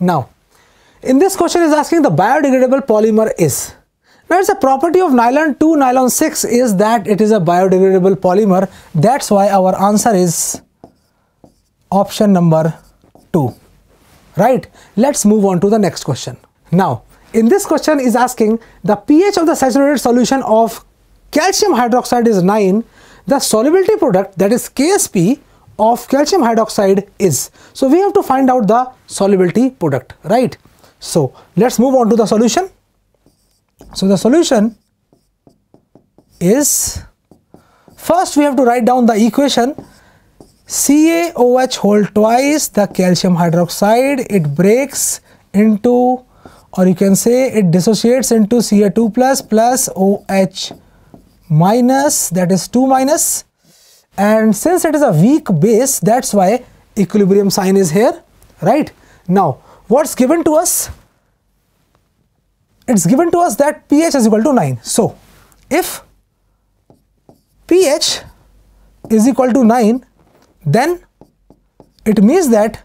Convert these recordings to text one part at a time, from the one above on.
Now, in this question is asking the biodegradable polymer is. Now it's a property of nylon 2 nylon 6 is that it is a biodegradable polymer. That's why our answer is option number 2. Right? Let's move on to the next question. Now, in this question is asking the pH of the saturated solution of calcium hydroxide is 9. The solubility product that is KSP of calcium hydroxide is. So we have to find out the solubility product, right? So let's move on to the solution. So the solution is first we have to write down the equation CaOH whole twice the calcium hydroxide it breaks into or you can say it dissociates into Ca2 plus plus OH minus that is 2 minus and since it is a weak base that's why equilibrium sign is here right? Now what's given to us? It's given to us that pH is equal to 9 so if pH is equal to 9 then it means that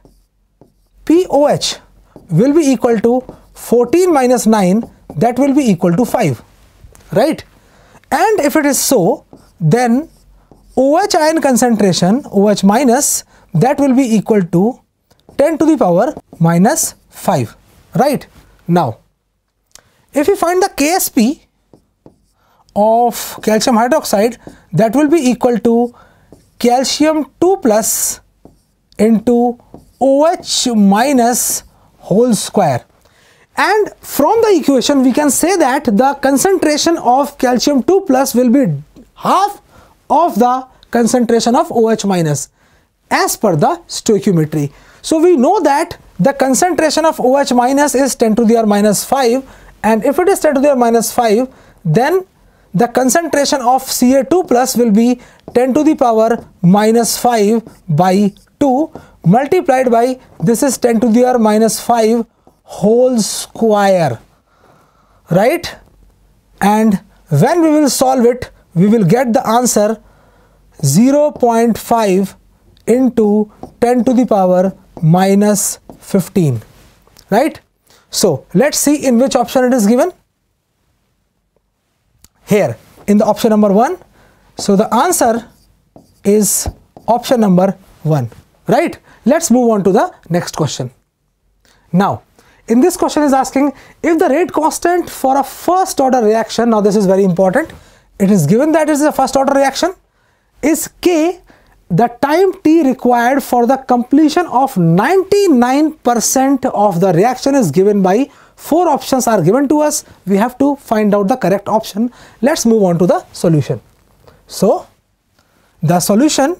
POH will be equal to 14 minus 9 that will be equal to 5 right? And if it is so then OH ion concentration OH minus that will be equal to 10 to the power minus 5 right? Now if we find the KSP of calcium hydroxide that will be equal to calcium 2 plus into OH minus whole square. And from the equation we can say that the concentration of calcium 2 plus will be half of the concentration of OH minus as per the stoichiometry. So we know that the concentration of OH minus is 10 to the power minus 5 and if it is 10 to the power minus 5 then the concentration of Ca2 plus will be 10 to the power minus 5 by 2 multiplied by this is 10 to the power minus 5 whole square right and when we will solve it we will get the answer 0.5 into 10 to the power minus 15 right? So let's see in which option it is given. Here in the option number 1 so the answer is option number 1 right? Let's move on to the next question. Now in this question is asking if the rate constant for a first order reaction, now this is very important, it is given that it is a first order reaction, is K the time T required for the completion of 99% of the reaction is given by four options are given to us. We have to find out the correct option. Let's move on to the solution. So, the solution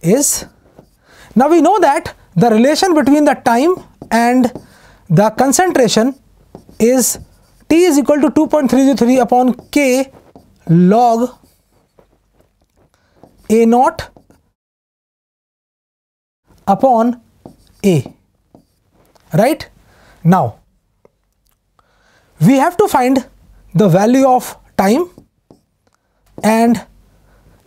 is now we know that the relation between the time and the concentration is T is equal to 2.303 upon K log A naught upon A right now we have to find the value of time and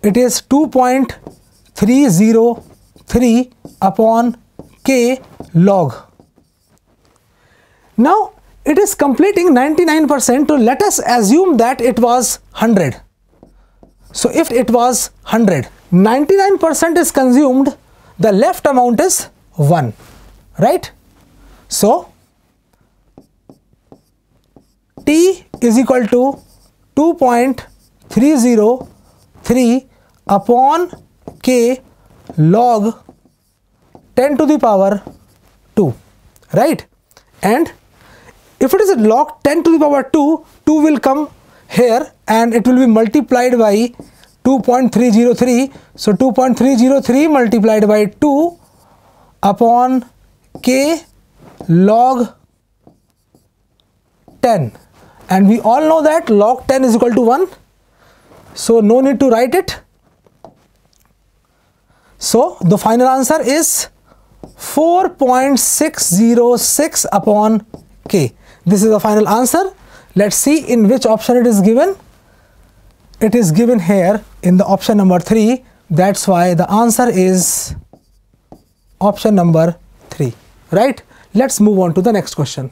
it is 2.303 upon k log. Now it is completing 99% to let us assume that it was 100. So if it was 100, 99% is consumed, the left amount is 1, right? So T is equal to 2.303 upon K log 10 to the power 2 right and if it is a log 10 to the power 2 2 will come here and it will be multiplied by 2.303 so 2.303 multiplied by 2 upon k log 10 and we all know that log 10 is equal to 1 so no need to write it. So the final answer is 4.606 upon k. This is the final answer. Let's see in which option it is given. It is given here in the option number 3. That's why the answer is option number 3 right let's move on to the next question